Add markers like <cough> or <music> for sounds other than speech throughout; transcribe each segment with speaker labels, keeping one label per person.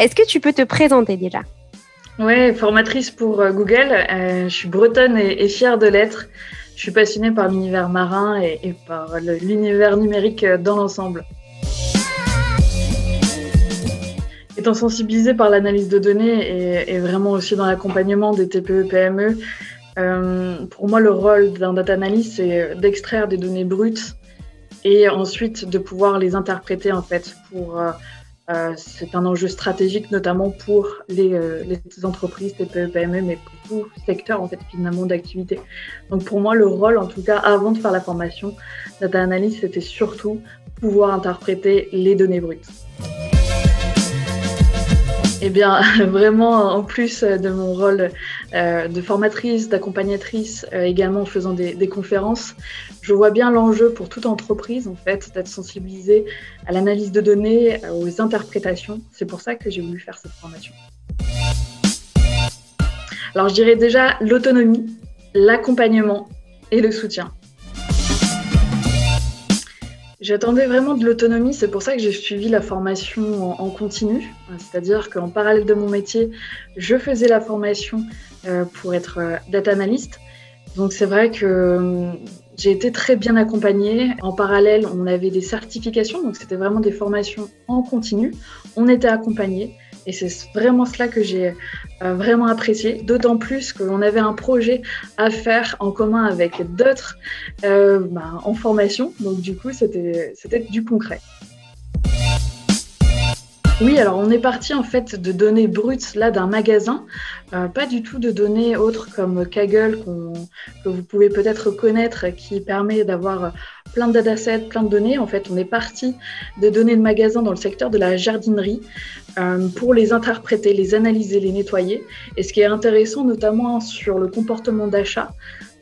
Speaker 1: Est-ce que tu peux te présenter déjà?
Speaker 2: Oui, formatrice pour Google. je suis bretonne et, fière de l'être. Je suis passionnée par l'univers marin et par l'univers numérique dans l'ensemble. Étant sensibilisée par l'analyse de données et, vraiment aussi dans l'accompagnement des TPE-PME, euh, pour moi, le rôle d'un data analyst, c'est d'extraire des données brutes et ensuite de pouvoir les interpréter en fait. Pour, euh, euh, c'est un enjeu stratégique notamment pour les, les entreprises TPE-PME, mais pour tout secteur en fait finalement d'activité. Donc pour moi, le rôle, en tout cas, avant de faire la formation data analyst, c'était surtout pouvoir interpréter les données brutes. Eh bien, <laughs> vraiment, en plus de mon rôle euh, de formatrice, d'accompagnatrice, euh, également en faisant des, conférences, je vois bien l'enjeu pour toute entreprise, en fait, d'être sensibilisée à l'analyse de données, euh, aux interprétations. C'est pour ça que j'ai voulu faire cette formation. Alors, je dirais déjà l'autonomie, l'accompagnement et le soutien. J'attendais vraiment de l'autonomie, c'est pour ça que j'ai suivi la formation en, continu, c'est-à-dire qu'en parallèle de mon métier, je faisais la formation euh, pour être euh, data analyst. Donc c'est vrai que euh, j'ai été très bien accompagnée. En parallèle, on avait des certifications, donc c'était vraiment des formations en continu. On était accompagnés. Et c'est vraiment cela que j'ai euh, vraiment apprécié, d'autant plus que l'on avait un projet à faire en commun avec d'autres euh, ben, en formation. Donc du coup, c'était du concret. Oui, alors on est parti en fait de données brutes là d'un magasin, euh, pas du tout de données autres comme Kaggle que vous pouvez peut-être connaître, qui permet d'avoir plein de datasets, plein de données. En fait, on est parti de données de magasin dans le secteur de la jardinerie euh, pour les interpréter, les analyser, les nettoyer. Et ce qui est intéressant, notamment sur le comportement d'achat,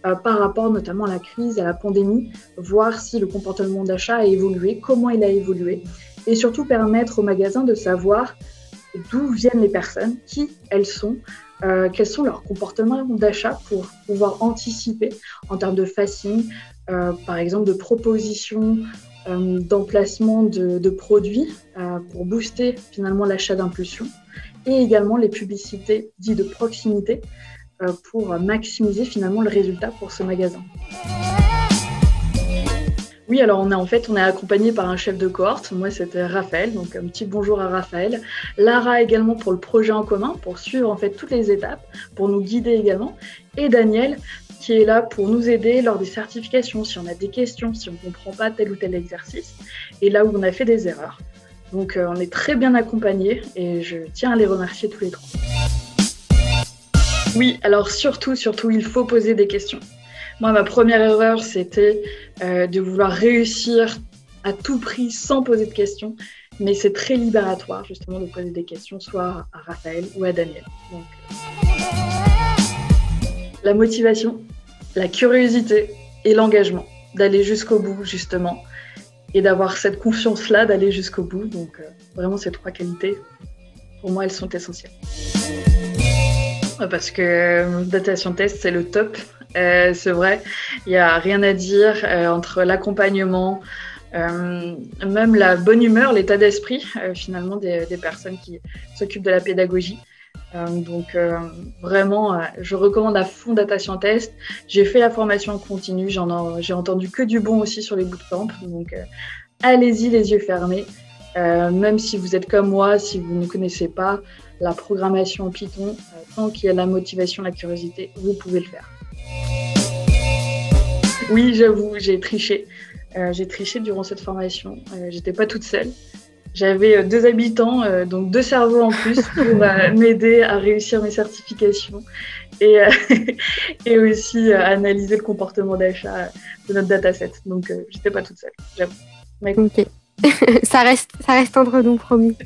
Speaker 2: euh, par rapport notamment à la crise, à la pandémie, voir si le comportement d'achat a évolué, comment il a évolué et surtout permettre aux magasins de savoir d'où viennent les personnes, qui elles sont, euh, quels sont leurs comportements d'achat pour pouvoir anticiper en termes de facing, euh, par exemple de propositions euh, d'emplacement de, de, produits pour booster finalement l'achat d'impulsion et également les publicités dites de proximité pour maximiser finalement le résultat pour ce magasin. Oui, alors on est en fait on est accompagné par un chef de cohorte. Moi c'était Raphaël, donc un petit bonjour à Raphaël. Lara également pour le projet en commun, pour suivre en fait toutes les étapes, pour nous guider également. Et Daniel qui est là pour nous aider lors des certifications, si on a des questions, si on ne comprend pas tel ou tel exercice, et là où on a fait des erreurs. Donc euh, on est très bien accompagnés et je tiens à les remercier tous les trois. Oui, alors surtout, surtout, il faut poser des questions. Moi, ma première erreur, c'était euh, de vouloir réussir à tout prix sans poser de questions. Mais c'est très libératoire, justement, de poser des questions, soit à Raphaël ou à Daniel. Donc, la motivation, la curiosité et l'engagement d'aller jusqu'au bout, justement, et d'avoir cette confiance-là d'aller jusqu'au bout. Donc, euh, vraiment, ces trois qualités, pour moi, elles sont essentielles. Parce que euh, Data Test, c'est le top. Euh, c'est vrai, il n'y a rien à dire euh, entre l'accompagnement, euh, même la bonne humeur, l'état d'esprit finalement des, personnes qui s'occupent de la pédagogie. donc vraiment, je recommande à fond Data Scientist. J'ai fait la formation continue, j'ai entendu que du bon aussi sur les bootcamps. Donc allez-y les yeux fermés. même si vous êtes comme moi, si vous ne connaissez pas la programmation en Python, tant qu'il y a la motivation, la curiosité, vous pouvez le faire. Oui, j'avoue, j'ai triché. Euh, j'ai triché durant cette formation. Euh, J'étais pas toute seule. J'avais euh, deux habitants, euh, donc deux cerveaux en plus <laughs> pour m'aider à réussir mes certifications et, <laughs> et aussi analyser le comportement d'achat de notre dataset. Donc, j'étais pas toute seule, j'avoue.
Speaker 1: Ok. <laughs> ça, reste, ça reste entre nous, promis.